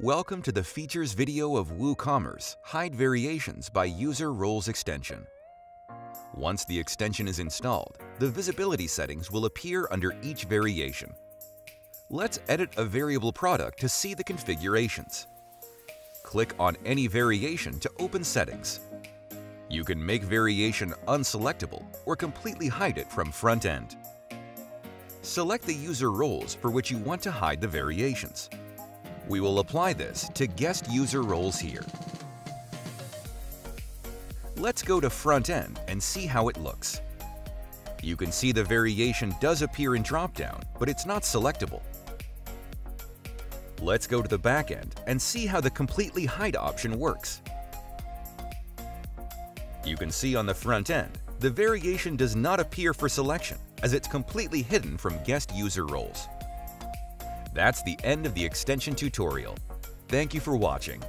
Welcome to the features video of WooCommerce Hide Variations by User Roles Extension. Once the extension is installed, the visibility settings will appear under each variation. Let's edit a variable product to see the configurations. Click on any variation to open settings. You can make variation unselectable or completely hide it from front end. Select the user roles for which you want to hide the variations. We will apply this to guest user roles here. Let's go to front end and see how it looks. You can see the variation does appear in dropdown, but it's not selectable. Let's go to the back end and see how the completely hide option works. You can see on the front end, the variation does not appear for selection as it's completely hidden from guest user roles. That's the end of the extension tutorial. Thank you for watching.